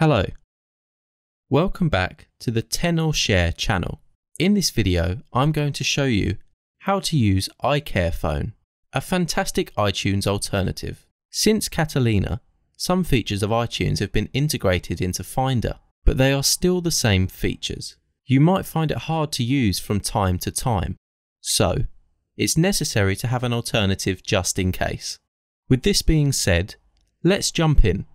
Hello. Welcome back to the Tenorshare channel. In this video, I'm going to show you how to use iCareFone, a fantastic iTunes alternative. Since Catalina, some features of iTunes have been integrated into Finder, but they are still the same features. You might find it hard to use from time to time, so it's necessary to have an alternative just in case. With this being said, let's jump in.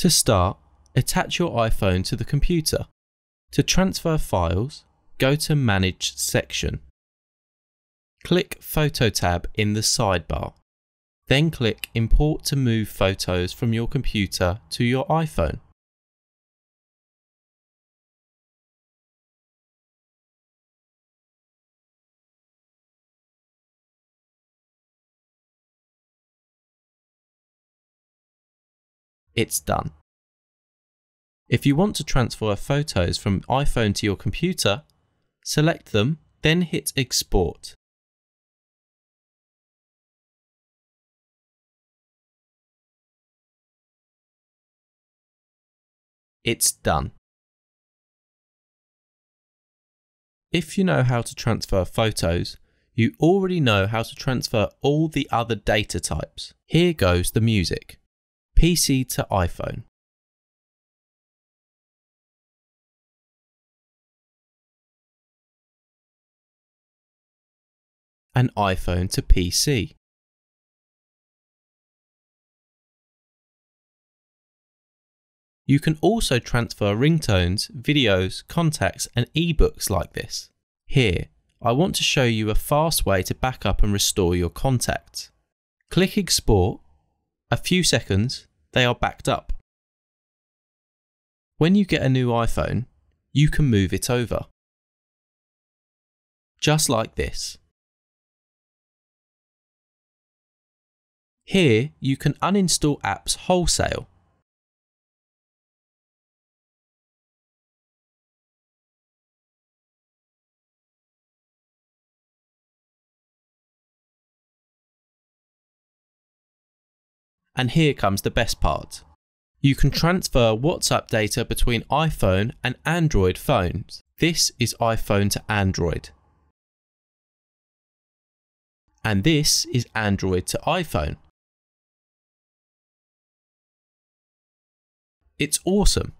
To start, attach your iPhone to the computer. To transfer files, go to Manage section. Click Photo tab in the sidebar. Then click Import to move photos from your computer to your iPhone. It's done. If you want to transfer photos from iPhone to your computer, select them, then hit Export. It's done. If you know how to transfer photos, you already know how to transfer all the other data types. Here goes the music. PC to iPhone. An iPhone to PC. You can also transfer ringtones, videos, contacts, and ebooks like this. Here, I want to show you a fast way to back up and restore your contacts. Click Export, a few seconds, they are backed up. When you get a new iPhone, you can move it over. Just like this. Here, you can uninstall apps wholesale And here comes the best part. You can transfer WhatsApp data between iPhone and Android phones. This is iPhone to Android. And this is Android to iPhone. It's awesome.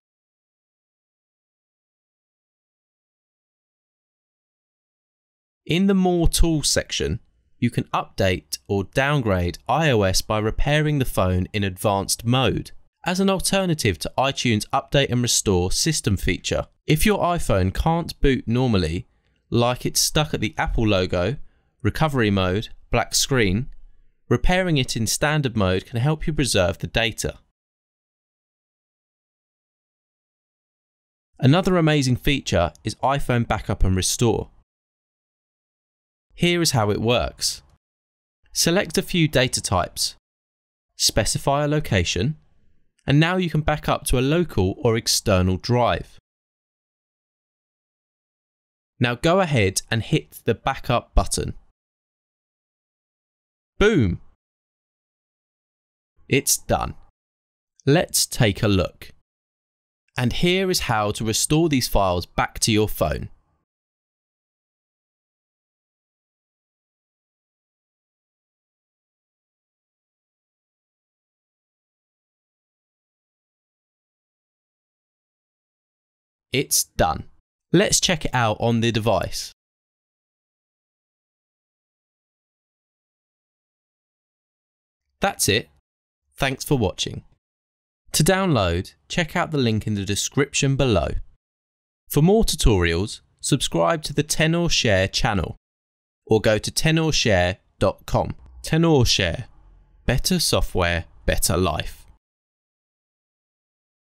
In the More Tools section, you can update or downgrade iOS by repairing the phone in advanced mode. As an alternative to iTunes Update and Restore system feature, if your iPhone can't boot normally, like it's stuck at the Apple logo, recovery mode, black screen, repairing it in standard mode can help you preserve the data. Another amazing feature is iPhone Backup and Restore. Here is how it works. Select a few data types, specify a location, and now you can back up to a local or external drive. Now go ahead and hit the backup button. Boom! It's done. Let's take a look. And here is how to restore these files back to your phone. It's done. Let's check it out on the device. That's it. Thanks for watching. To download, check out the link in the description below. For more tutorials, subscribe to the TenorShare channel or go to tenorshare.com. TenorShare. Better software, better life.